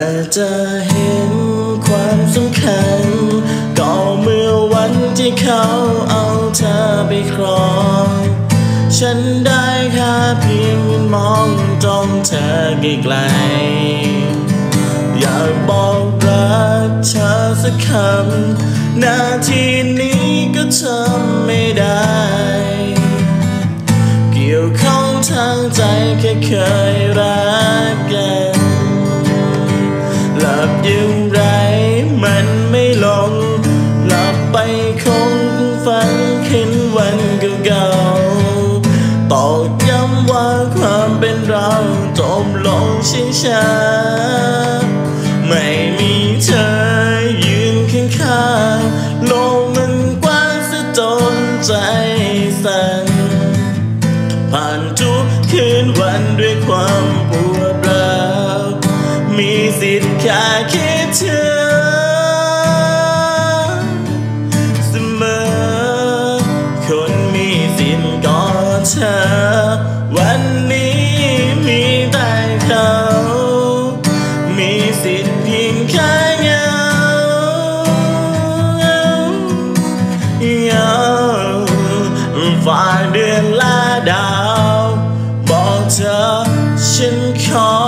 แต่จะเห็นความสำคัญ ก็เมื่อวันที่เขาเอาเธอไปครอง ฉันได้แค่เพียงมองจ้องเธอไกลๆอยากบอกรักเธอสักคำนาทีนี้ก็ทำไม่ได้ เกี่ยวข้องทางใจแค่เคยรัก ไปคงฝันขึ้นวันเก่าๆตอกย้ำว่าความเป็นเราจบลงชิงช้าไม่มีเธอยืนข้างๆโลกมันกว้างซะจนใจสั่นผ่านทุกคืนวันด้วยความปวดร้าวมีสิทธิ์แค่คิดถึง ธอ วันนี้มีแต่เขา มีสิทธิ์เพียงแค่เงาเงาฝ่าเดือนและดาว บอกเธอฉันขอ